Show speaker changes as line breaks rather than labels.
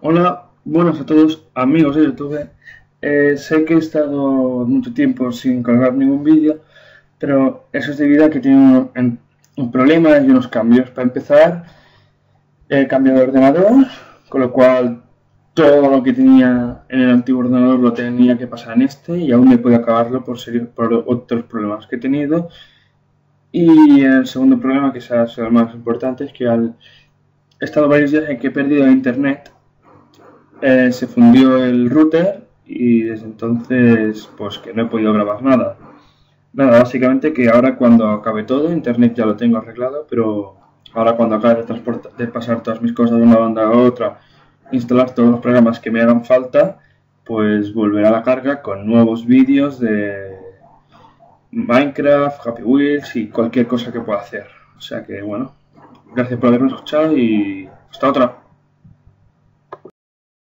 Hola, buenos a todos amigos de YouTube. Eh, sé que he estado mucho tiempo sin colgar ningún vídeo, pero eso es debido a que tengo un, un, problema y unos cambios. Para empezar, he cambiado de ordenador, con lo cual todo lo que tenía en el antiguo ordenador lo tenía que pasar en este y aún no podido acabarlo por, por otros problemas que he tenido. Y el segundo problema, que es el más importante, es que al, he estado varios días en que he perdido internet eh, se fundió el router y desde entonces pues que no he podido grabar nada. Nada, básicamente que ahora cuando acabe todo, internet ya lo tengo arreglado, pero ahora cuando acabe de, de pasar todas mis cosas de una banda a otra, instalar todos los programas que me hagan falta, pues volverá a la carga con nuevos vídeos de Minecraft, Happy Wheels y cualquier cosa que pueda hacer. O sea que bueno, gracias por haberme escuchado y hasta otra.